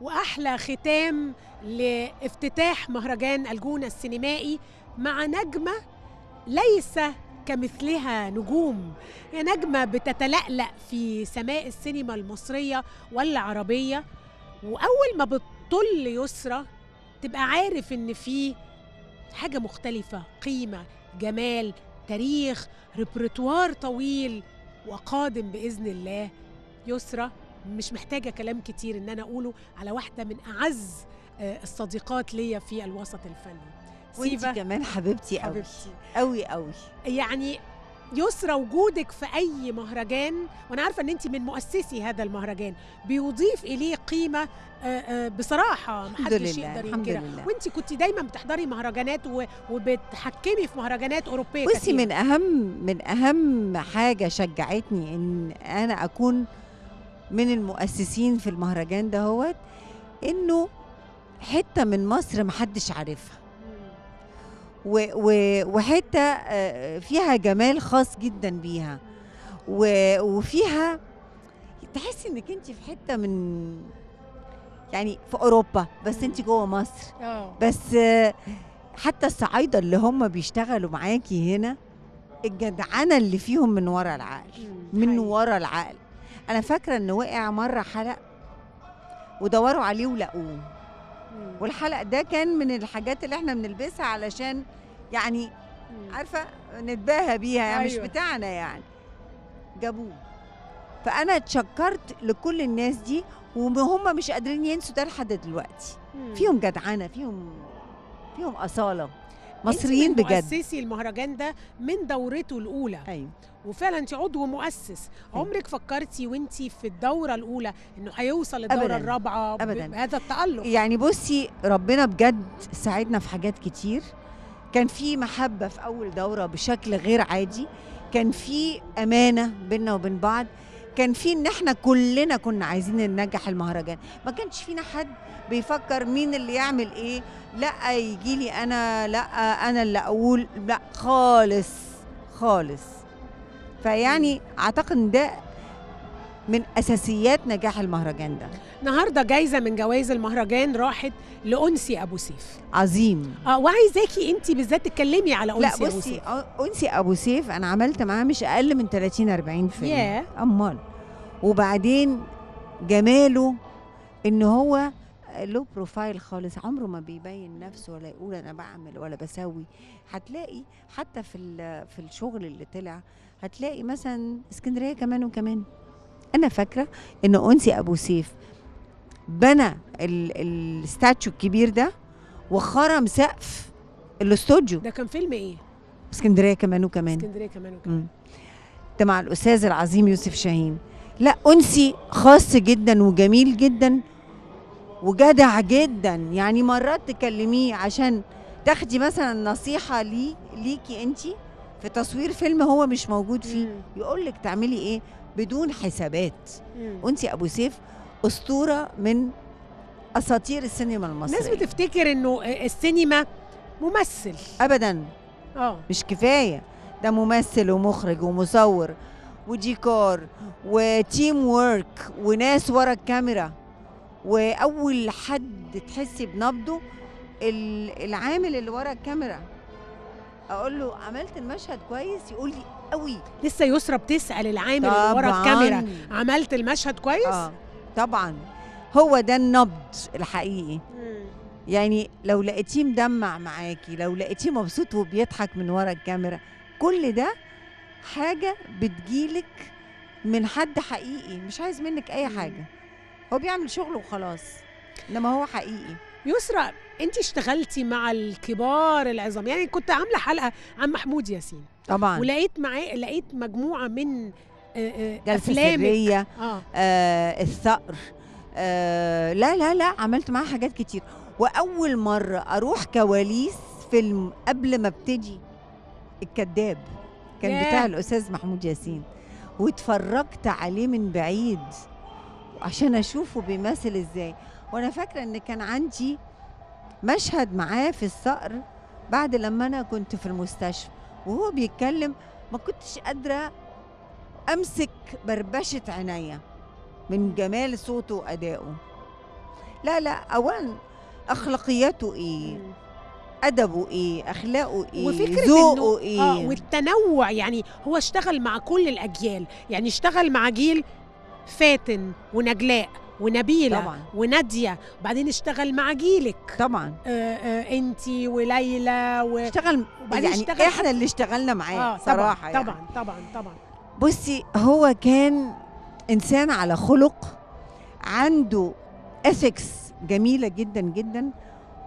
وأحلى ختام لافتتاح مهرجان الجونة السينمائي مع نجمة ليس كمثلها نجوم. هي نجمة بتتلألأ في سماء السينما المصرية والعربية وأول ما بتطل يسرى تبقى عارف إن في حاجة مختلفة قيمة جمال تاريخ ريبرتوار طويل وقادم بإذن الله يسرى. مش محتاجة كلام كتير إن أنا أقوله على واحدة من أعز آه، الصديقات ليا في الوسط الفني. وانت كمان حبيبتي قوي حبيبتي. قوي قوي يعني يسرى وجودك في أي مهرجان وأنا عارفة إن انت من مؤسسي هذا المهرجان بيضيف إليه قيمة آه، آه، بصراحة محدش يقدر ينكرها. لله. وانت كنت دايما بتحضري مهرجانات وبتحكمي في مهرجانات أوروبية بصي. من أهم من أهم حاجة شجعتني إن أنا أكون من المؤسسين في المهرجان دهوت إنه حتة من مصر محدش عارفها وحتة آه، فيها جمال خاص جدا بيها وفيها تحسي إنك أنت في حتة من يعني في أوروبا بس أنت جوه مصر آه بس آه، حتى الصعايدة اللي هم بيشتغلوا معاكي هنا الجدعنة اللي فيهم من ورا العقل. من. ورا العقل أنا فاكرة إن وقع مرة حلق ودوروا عليه ولقوه. والحلق ده كان من الحاجات اللي إحنا بنلبسها علشان يعني. عارفة نتباهى بيها يعني أيوة. مش بتاعنا يعني جابوه فأنا اتشكرت لكل الناس دي وهم مش قادرين ينسوا ده لحد دلوقتي. فيهم جدعنة فيهم فيهم أصالة مصريين بجد. مؤسسي المهرجان ده من دورته الأولى. أيوه. وفعلا انت عضو مؤسس. أيوة. عمرك فكرتي وانت في الدورة الأولى إنه هيوصل الدوره أبداً. الرابعة أبداً. بهذا التألق؟ يعني بصي ربنا بجد ساعدنا في حاجات كتير. كان في محبة في أول دورة بشكل غير عادي. كان في أمانة بينا وبين بعض. كان في إن إحنا كلنا كنا عايزين ننجح المهرجان. ما كانش فينا حد بيفكر مين اللي يعمل إيه. لا يجي لي أنا لا أنا اللي أقول لا خالص خالص. فيعني أعتقد إن ده من أساسيات نجاح المهرجان ده. النهارده جايزة من جوائز المهرجان راحت لأنسي أبو سيف. عظيم. آه وعايزاكي انت بالذات تتكلمي على لا أنسي أبو بصي سيف. أ- أنسي أبو سيف أنا عملت معاه مش أقل من 30 40 فيلم. ياه. أمال. وبعدين جماله إن هو low profile خالص عمره ما بيبين نفسه ولا يقول أنا بعمل ولا بسوي. هتلاقي حتى في في الشغل اللي طلع هتلاقي مثلا اسكندرية كمان وكمان. أنا فاكرة إن أنسي أبو سيف بنى ال- ال statue الكبير ده وخرم سقف الأستوديو. ده كان فيلم إيه؟ اسكندرية كمان وكمان. اسكندرية كمان وكمان. ده مع الأستاذ العظيم يوسف شاهين. لا انسي خاص جدا وجميل جدا وجدع جدا. يعني مرات تكلميه عشان تاخدي مثلا نصيحة لي ليكي انت في تصوير فيلم هو مش موجود فيه. يقول لك تعملي إيه؟ بدون حسابات. انسي ابو سيف اسطوره من اساطير السينما المصرية. الناس بتفتكر انه السينما ممثل. ابدا. آه. مش كفاية. ده ممثل ومخرج ومصور وديكور وتيم وورك وناس ورا الكاميرا. وأول حد تحسي بنبضه ال- العامل اللي ورا الكاميرا. أقول له عملت المشهد كويس؟ يقول لي قوي. لسه يسرى بتسأل العامل اللي ورا الكاميرا. عملت المشهد كويس؟ آه طبعا. هو ده النبض الحقيقي. مم. يعني لو لقيتيه مدمع معاكي لو لقيتيه مبسوط وبيضحك من ورا الكاميرا كل ده حاجة بتجيلك من حد حقيقي مش عايز منك أي مم. حاجة. هو بيعمل شغله وخلاص إنما هو حقيقي. يسرى انت اشتغلتي مع الكبار العظام. يعني كنت عاملة حلقة عن محمود ياسين. طبعا. ولقيت معاه لقيت مجموعة من آه، آه، جلسة أفلامك. سرية آه. آه الثأر آه لا لا لا عملت معاه حاجات كتير. وأول مرة أروح كواليس فيلم قبل ما ابتدي الكذاب. كان ياه. بتاع الأستاذ محمود ياسين. واتفرجت عليه من بعيد عشان أشوفه بيمثل إزاي. وأنا فاكرة إن كان عندي مشهد معاه في الثأر بعد لما أنا كنت في المستشفى وهو بيتكلم ما كنتش قادرة أمسك بربشة عينيا من جمال صوته وأدائه. لا لا اولا أخلاقياته إيه. أدبه إيه؟ أخلاقه إيه؟ وفكرة ذوقه إنه- إيه؟ آه والتنوع يعني هو اشتغل مع كل الأجيال يعني اشتغل مع جيل فاتن ونجلاء. ونبيلة طبعا. ونادية. وبعدين اشتغل مع جيلك. طبعا. آه آه انتي وليلى و... اشتغل وبعدين يعني اشتغل إحنا اللي اشتغلنا معاه آه صراحة طبعا يعني. طبعا طبعا طبعا. بصي هو كان إنسان على خلق عنده اثكس جميلة جدا جدا.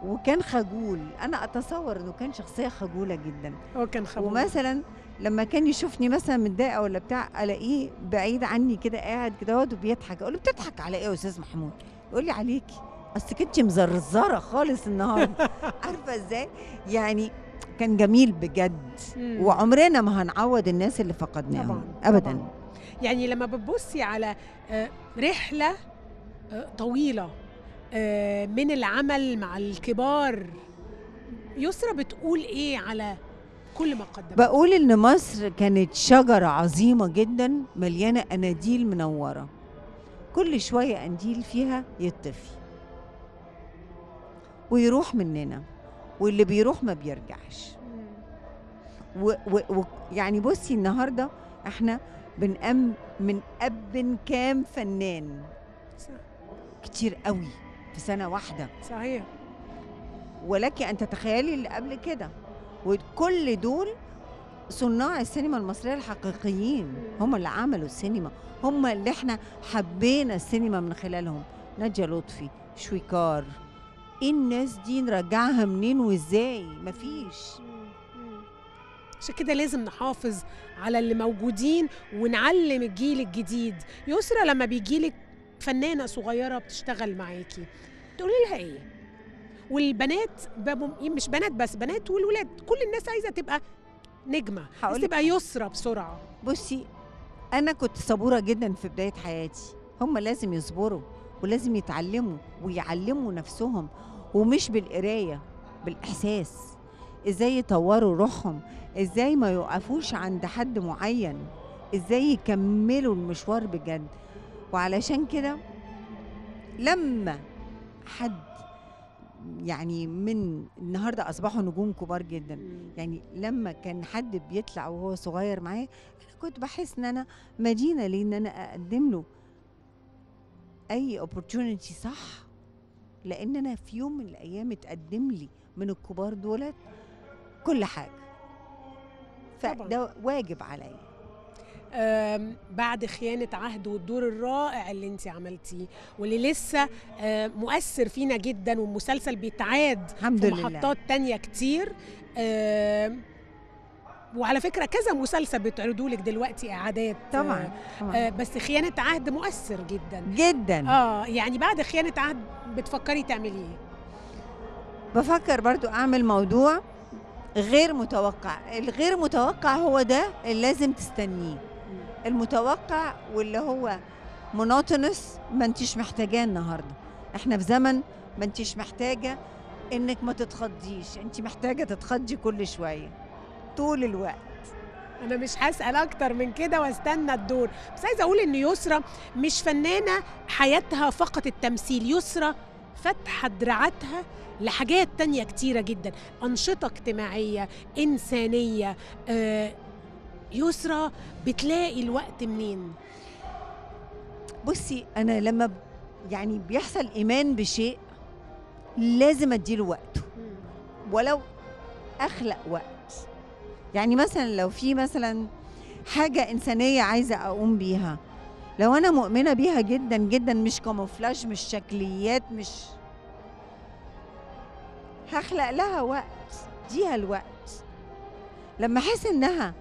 وكان خجول. أنا أتصور إنه كان شخصية خجولة جدا. هو كان خبر ومثلا لما كان يشوفني مثلا متضايقة ولا بتاع ألاقيه بعيد عني كده قاعد كده وبيضحك أقول له بتضحك على إيه يا أستاذ محمود؟ يقول لي عليكي أصل كنتي مزرزرة خالص النهارده. عارفة إزاي؟ يعني كان جميل بجد. وعمرنا ما هنعوض الناس اللي فقدناهم. ابدا. طبعاً. يعني لما بتبصي على آه، رحلة آه، طويلة من العمل مع الكبار. يسرى بتقول إيه على كل ما قدمت بقول إن مصر كانت شجرة عظيمة جدا مليانة أناديل منورة. كل شوية قنديل فيها يطفي. ويروح مننا. واللي بيروح ما بيرجعش. مم. و و و يعني بصي النهارده إحنا بنأم من أب كام فنان؟ كتير قوي. في سنة واحدة. صحيح. ولك أن تتخيلي اللي قبل كده. وكل دول صناع السينما المصرية الحقيقيين. هم اللي عملوا السينما. هم اللي إحنا حبينا السينما من خلالهم. ناديه لطفي شويكار. إيه الناس دي؟ نرجعها منين وإزاي؟ مفيش. عشان كده لازم نحافظ على اللي موجودين ونعلم الجيل الجديد. يسرى لما بيجيلك فنانة صغيرة بتشتغل معاكي. تقولي لها إيه؟ والبنات مش بنات بس بنات والولاد. كل الناس عايزة تبقى نجمة عايزه هقولك. تبقى يسرى بسرعة. بصي أنا كنت صبورة جدا في بداية حياتي. هم لازم يصبروا ولازم يتعلموا ويعلموا نفسهم ومش بالقراية بالإحساس. إزاي يطوروا روحهم؟ إزاي ما يوقفوش عند حد معين؟ إزاي يكملوا المشوار بجد؟ وعلشان كده لما حد يعني من النهارده أصبحوا نجوم كبار جدا يعني لما كان حد بيطلع وهو صغير معايا أنا كنت بحس إن أنا مدينة ليه ان أنا أقدم له أي opportunity صح لأن أنا في يوم من الأيام اتقدم لي من الكبار دولت كل حاجة. فده واجب عليا. بعد خيانة عهد والدور الرائع اللي انت عملتيه واللي لسه مؤثر فينا جدا والمسلسل بيتعاد الحمد في لله. محطات تانية كتير. وعلى فكرة كذا مسلسل بتعرضوا لك دلوقتي إعادات. طبعا آه، طبعا. بس خيانة عهد مؤثر جدا. جدا. آه يعني بعد خيانة عهد بتفكري تعملي إيه؟ بفكر برضو أعمل موضوع غير متوقع. الغير متوقع هو ده اللي لازم تستنيه. المتوقع واللي هو مونوتونس ما انتش محتاجاه النهارده. إحنا في زمن ما انتش محتاجة انك ما تتخضيش. انت محتاجة تتخضي كل شوية طول الوقت. أنا مش هسأل أكتر من كده وأستنى الدور. بس عايزة أقول إن يسرى مش فنانة حياتها فقط التمثيل. يسرى فاتحه دراعاتها لحاجات تانية كتيرة جدا. أنشطة اجتماعية إنسانية آه يسرى بتلاقي الوقت منين؟ بصي أنا لما يعني بيحصل إيمان بشيء لازم أديله وقته ولو أخلق وقت. يعني مثلا لو في مثلا حاجة إنسانية عايزة أقوم بيها لو أنا مؤمنة بيها جدا جدا مش كاموفلاج مش شكليات مش هخلق لها وقت. اديها الوقت. لما أحس إنها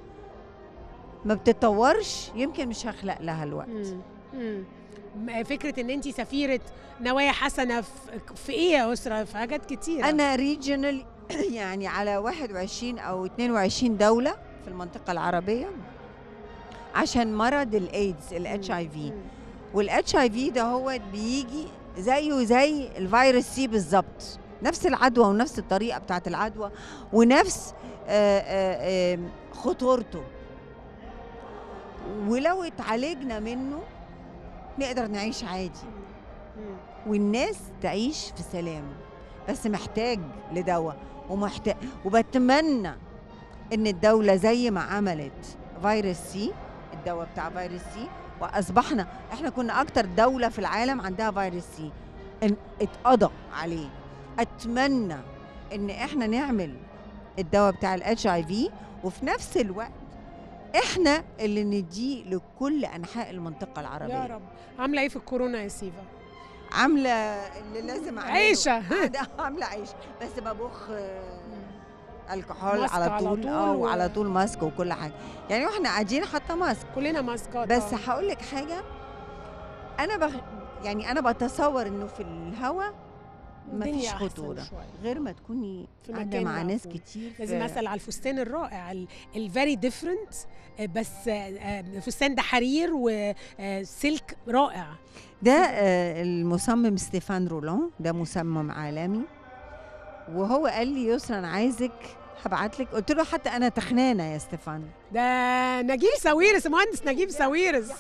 ما بتتطورش يمكن مش هخلق لها الوقت مم. مم. فكرة إن أنت سفيرة نوايا حسنة في, إيه يا يسرا؟ في حاجات كتيرة أنا regional يعني على 21 أو 22 دولة في المنطقة العربية عشان مرض الايدز ال HIV. وال HIV ده هو بيجي زيه زي الفيروس سي بالظبط نفس العدوى ونفس الطريقة بتاعت العدوى ونفس آه، آه، خطورته ولو اتعالجنا منه نقدر نعيش عادي. والناس تعيش في سلام بس محتاج لدواء ومحتاج وبتمنى إن الدولة زي ما عملت فيروس سي الدواء بتاع فيروس سي وأصبحنا إحنا كنا أكتر دولة في العالم عندها فيروس سي إن اتقضى عليه أتمنى إن إحنا نعمل الدواء بتاع ال HIV وفي نفس الوقت إحنا اللي نديه لكل انحاء المنطقة العربية. يا رب. عاملة إيه في الكورونا يا سيفا؟ عاملة اللي لازم أعمله. عيشة. عاملة عيش بس ببخ آه، الكحول على على طول. آه و- وعلى طول ماسك وكل حاجة. يعني وإحنا قاعدين حاطة ماسك. كلنا ماسكات بس آه. هقول لك حاجة. أنا بغ... يعني أنا بتصور إنه في الهواء مفيش أحسن خطورة. غير ما تكوني في قاعدة مع ناس. كتير لازم اسال على الفستان الرائع ال very different بس آه، آه، الفستان ده حرير وسلك رائع ده آه، المصمم ستيفان رولون ده مصمم عالمي وهو قال لي يسرا أنا عايزك هبعت لك قلت له حتى أنا تخنانة يا ستيفان. ده نجيب ساويرس مهندس نجيب ساويرس.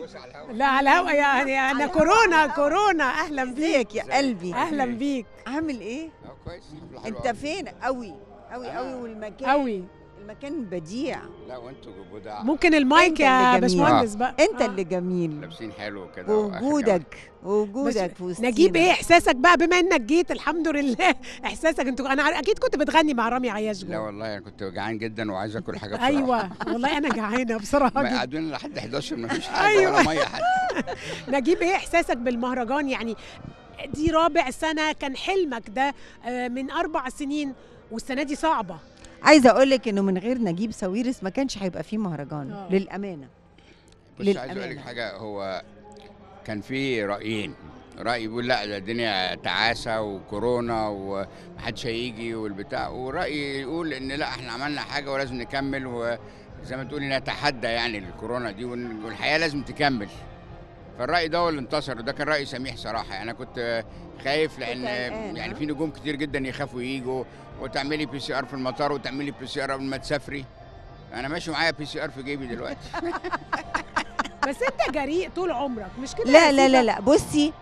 بص على الهوا لا على الهوا يعني أنا على الهوا، كورونا. كورونا. أهلا بيك يا قلبي. أهلا بيك. عامل إيه؟ آه كويس. أنت أوي. فين قوي قوي قوي والمكان. قوي المكان بديع لا وانتوا بدع ممكن المايك يا. باشمهندس بقى انت آه. اللي جميل لابسين حلو كده. وجودك وجودك في وسطينا نجيب إيه احساسك بقى بما انك جيت الحمد لله احساسك أنتوا أنا أكيد كنت بتغني مع رامي عياش لا. والله أنا كنت جعان جدا وعايز آكل حاجة بسرعة أيوه والله أنا جعانة بصراحة ما. قعدونا لحد 11 ما فيش حاجة أيوة. ولا مية حتى نجيب إيه احساسك بالمهرجان يعني دي رابع سنة كان حلمك ده آه، من أربع سنين والسنة دي صعبة عايزة أقول لك إنه من غير نجيب ساويرس ما كانش هيبقى فيه مهرجان. آه. للأمانة. بس عايز أقول لك. حاجة هو كان في رأيين. رأي يقول لا ده الدنيا تعاسة وكورونا ومحدش هيجي والبتاع. ورأي يقول إن لا إحنا عملنا حاجة ولازم نكمل وزي ما تقولي نتحدى يعني الكورونا دي والحياة لازم تكمل. فالرأي ده هو اللي انتصر وده كان رأي سميح صراحة. يعني أنا كنت خايف لأن قلقان، يعني؟ في نجوم كتير جدا يخافوا يجوا وتعملي PCR في المطار وتعملي PCR قبل ما تسافري. أنا ماشي معايا PCR في جيبي دلوقتي. بس أنت جريء طول عمرك مش كده لا لا لا؟ لا. بصي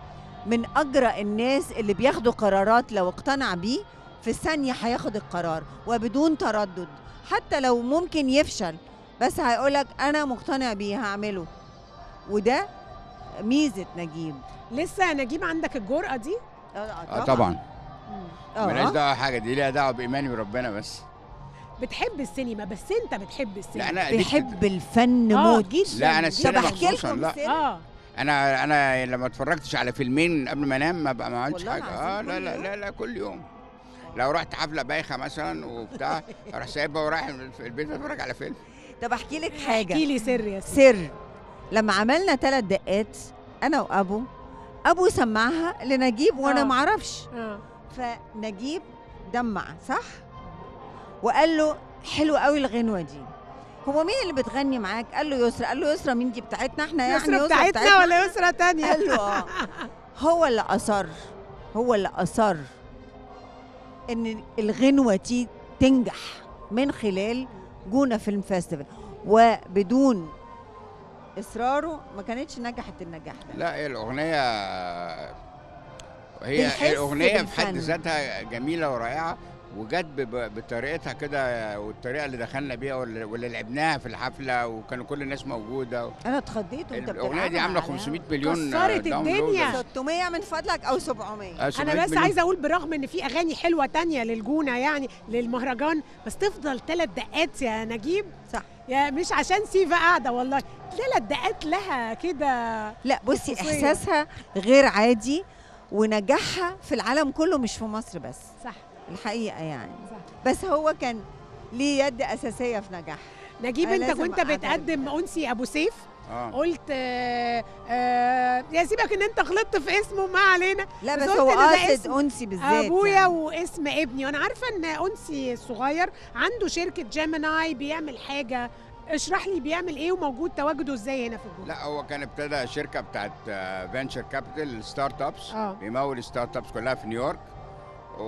من أجرأ الناس اللي بياخدوا قرارات لو اقتنع بيه في ثانية هياخد القرار وبدون تردد. حتى لو ممكن يفشل بس هيقولك أنا مقتنع بيه هعمله. وده ميزة نجيب. لسه يا نجيب عندك الجرأة دي؟ آه طبعا. آه. مالهاش دعوة حاجة دي ليها دعوة بإيماني بربنا بس. بتحب السينما بس أنت بتحب السينما. لا أنا. بيحب الفن آه موت جدا لا،. طب السينما أحكي خصوصاً، لكم لا. آه. أنا أنا لما اتفرجتش على فيلمين قبل ما أنام ما بقى ما عملتش حاجة. آه لا لا؟ لا لا كل يوم. لو رحت حفلة بايخة مثلا وبتاع أروح سايبها ورايح في البيت اتفرج على فيلم. طب أحكي لك حاجة. احكي لي سر يا سيدي. سر. لما عملنا ثلاث دقات أنا وأبو أبو سمعها لنجيب وأنا آه. معرفش. آه. فنجيب دمع صح؟ وقال له حلو قوي الغنوة دي. هو مين اللي بتغني معاك؟ قال له يسرا قال له يسرا مين دي بتاعتنا؟ إحنا يعني يسرا بتاعتنا ولا يسرا تانية؟ قال له آه. هو اللي أصر. هو اللي أصر إن الغنوة دي تنجح من خلال جونة فيلم فيستيفال. وبدون إصراره ما كانتش نجحت النجاح ده لا هي الأغنية هي الأغنية في. حد ذاتها جميلة ورائعة وجت بطريقتها كده والطريقة اللي دخلنا بيها واللي لعبناها في الحفلة وكانوا كل الناس موجودة أنا اتخضيت وأنت الاغنيه دي عاملة على 500 مليون كسرت. الدنيا. 600 من فضلك أو 700 آه، 700 أنا بس. عايزة أقول برغم إن في أغاني حلوة تانية للجونة يعني للمهرجان بس تفضل ثلاث دقات يا نجيب صح. يا مش عشان سيفا قاعدة والله ثلاث دقات لها كده لا بصي خصوصية. إحساسها غير عادي ونجاحها في العالم كله مش في مصر بس صح الحقيقة يعني. صح. بس هو كان ليه يد أساسية في نجاحها نجيب أنت أعترف بتقدم أنسي أبو سيف. آه. قلت آه آه يا سيبك إن أنت غلطت في اسمه ما علينا. لا بس بس هو قاصد أنسي بالذات أبويا يعني. واسم ابني. وأنا عارفة إن أنسي الصغير عنده شركة Gemini بيعمل حاجة. اشرح لي بيعمل إيه وموجود تواجده إزاي هنا في الجونه لا هو كان ابتدى شركة بتاعت venture capital startups بيمول startups كلها في نيويورك.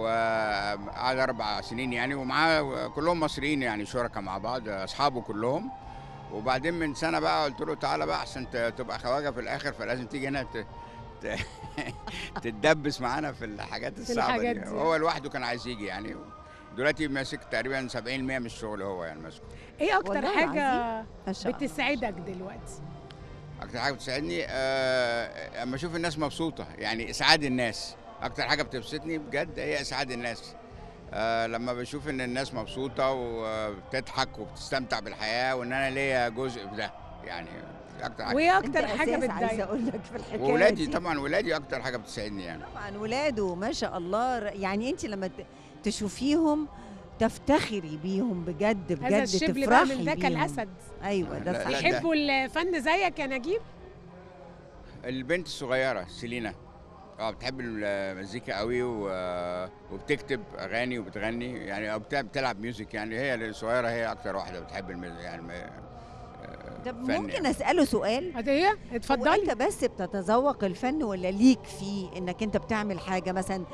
وقعد أربع سنين يعني ومعاه كلهم مصريين يعني شركاء مع بعض أصحابه كلهم. وبعدين من سنة بقى قلت له تعالى بقى عشان تبقى خواجة في الآخر فلازم تيجي هنا ت- ت- تتدبس معانا في الحاجات الصعبة الحاجات دي. دي. هو لوحده كان عايز يجي يعني. دلوقتي ماسك تقريبا 70% من الشغل هو يعني ماسكه. إيه أكتر حاجة بتسعدك دلوقتي؟ أكتر حاجة بتساعدني آه، أما أشوف الناس مبسوطة يعني إسعاد الناس. أكتر حاجة بتبسطني بجد هي إسعاد الناس. آه، لما بشوف إن الناس مبسوطة وبتضحك وبتستمتع بالحياة وإن أنا ليا جزء في ده يعني أكتر حاجة وإيه أكتر حاجة بتضايقك أقول لك في الحكاية وولادي دي. طبعا ولادي أكتر حاجة بتساعدني يعني. طبعا ولاده ما شاء الله يعني أنت لما تشوفيهم تفتخري بيهم بجد بجد هذا الشبل بقى من ذاك. الأسد. أيوه ده ده- يحبوا الفن زيك يا نجيب؟ البنت الصغيرة سيلينا. آه بتحب المزيكا قوي و- وبتكتب أغاني وبتغني. يعني أو بتلعب, music يعني. هي الصغيرة هي أكتر واحدة بتحب ال music يعني ما- آه، طب ممكن يعني. أسأله سؤال؟ هذه هي اتفضلي. انت بس بتتذوق الفن ولا ليك فيه إنك أنت بتعمل حاجة مثلا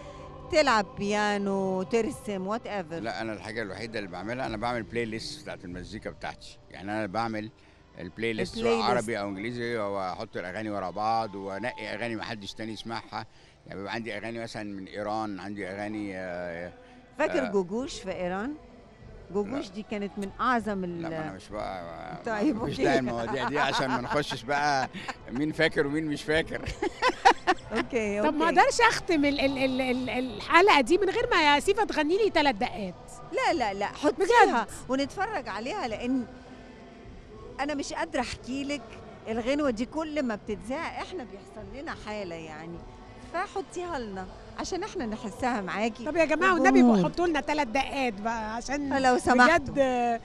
تلعب بيانو ترسم whatever لا أنا الحاجة الوحيدة اللي بعملها أنا بعمل playlist بتاعت المزيكا بتاعتي. يعني أنا بعمل ال playlist سواء. عربي أو إنجليزي واحط الأغاني ورا بعض وأنقي أغاني ما حدش تاني يسمعها يعني بيبقى عندي أغاني مثلا من إيران عندي أغاني آه، فاكر آه. جوجوش في إيران جوجوش دي كانت من أعظم ال لا ما أنا مش بقى طيب، مش. داعي المواضيع دي عشان ما نخشش بقى مين فاكر ومين مش فاكر okay طب ما. أقدرش أختم ال ال ال ال الحلقة دي من غير ما يا سيفا تغني لي ثلاث دقات لا لا لا حطيها ونتفرج عليها لأن أنا مش قادرة أحكي لك الغنوة دي كل ما بتتذاع إحنا بيحصل لنا حالة يعني. فحطيها لنا عشان إحنا نحسها معاكي. طب يا جماعة والنبي. حطوا لنا ثلاث دقات بقى عشان لو سمحتوا. بجد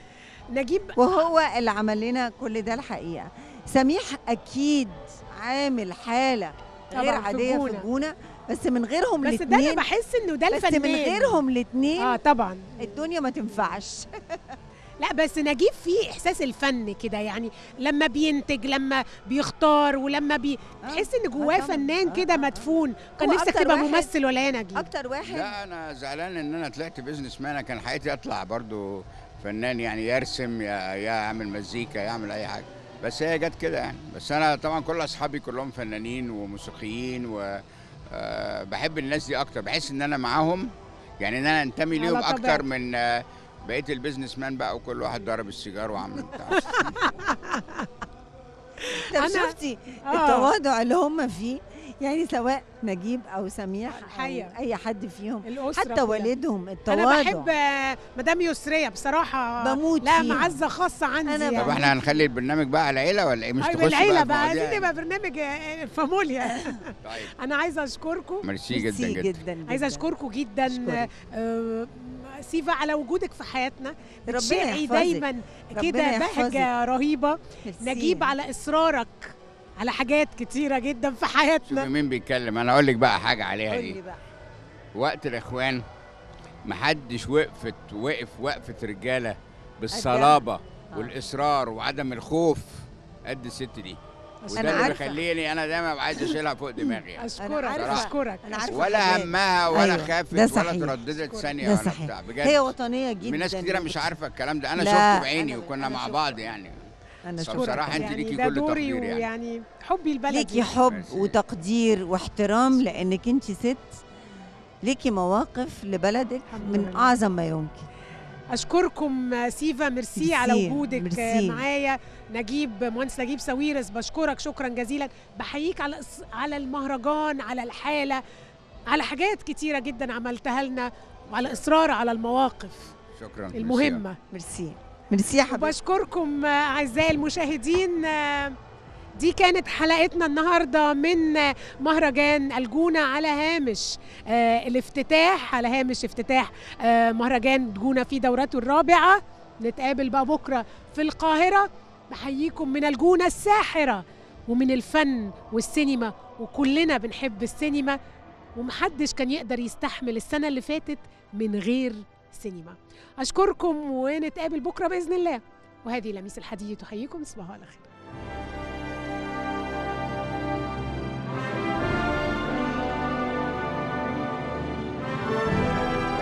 نجيب وهو اللي عمل لنا كل ده الحقيقة. سميح أكيد عامل حالة غير عادية في. الجونة بس من غيرهم بس ده أنا الاثنين بحس إنه ده بس الفنان. من غيرهم الاثنين آه طبعا. الدنيا ما تنفعش. لا بس نجيب فيه إحساس الفن كده يعني لما بينتج لما بيختار ولما بي آه، تحس إن جواه طبعاً. فنان آه، كده آه. مدفون. كان نفسك تبقى ممثل ولا يا نجيب أكتر واحد؟ لا أنا زعلان إن أنا طلعت businessman أنا كان حياتي أطلع برضو فنان يعني يرسم يا يا يعمل مزيكا يعمل أي حاجة. بس هي جت كده يعني. بس أنا طبعا كل أصحابي كلهم فنانين وموسيقيين و آه، بحب الناس دي أكتر. بحس إن أنا معاهم يعني إن أنا أنتمي ليهم. أكتر من بقيه ال businessman بقى وكل واحد ضرب السيجار وعمل بتاع طب أنا- شفتي آه. التواضع اللي هم فيه يعني سواء نجيب أو سميح الحقيقة. أو أي حد فيهم حتى. والدهم التواضع أنا بحب مدام يسرية بصراحة بموت لا. معزة خاصة عندي أنا يعني. طب إحنا هنخلي البرنامج بقى على العيلة ولا إيه مش طيب تخش العيلة بقى, عايزين مواضيع يبقى برنامج آه، فاموليا طيب أنا عايزة أشكركم ميرسي جدا جدا جدا, جدا. عايزة أشكركم جدا أشكرك. آه، سيفا على وجودك في حياتنا. ربنا بتشعي. دايما. كده. بهجة رهيبة. نجيب على إصرارك على حاجات كتيرة جدا في شوفي حياتنا مين بيتكلم. أنا أقول لك بقى حاجة عليها قول دي. لي بقى. وقت الإخوان محدش وقفت وقف وقفة رجالة بالصلابة آه. والإصرار وعدم الخوف. قد الست دي. وده أنا اللي. بيخليني أنا دايما ببقى عايز أشيلها فوق دماغي يعني. اشكرك عارفة. اشكرك أنا عارفة. ولا. همها ولا أيوة، خافت ده ولا. ترددت. ثانية ولا صحيح بتاع بجد هي وطنية جدا في ناس كتيرة مش عارفة الكلام ده أنا شفته بعيني أنا- وكنا أنا مع. بعض يعني أنا شكرا بصراحة أنت يعني ليكي كل تقدير يعني. ويعني حبي البلد ليكي حب. وتقدير واحترام لأنك أنت ست ليكي مواقف لبلدك الحمد من. أعظم ما يمكن أشكركم سيفا ميرسي ميرسي، على وجودك ميرسي. معايا. نجيب مهندس نجيب ساويرس بشكرك شكرا جزيلا. بحييك على على المهرجان على الحالة على حاجات كتيرة جدا عملتها لنا وعلى إصرار على المواقف شكرا ميرسي. المهمة. ميرسي. ميرسي يا حبيبتي. بشكركم آه، أعزائي المشاهدين آه، دي كانت حلقتنا النهارده من مهرجان الجونة على هامش. آه، الافتتاح على هامش افتتاح آه، مهرجان الجونه في دورته الرابعة. نتقابل بقى بكرة في القاهرة. بحييكم من الجونة الساحرة ومن الفن والسينما وكلنا بنحب السينما ومحدش كان يقدر يستحمل السنة اللي فاتت من غير سينما. أشكركم ونتقابل بكرة بإذن الله. وهذه لميس الحديد تحييكم تصبحوا على خير.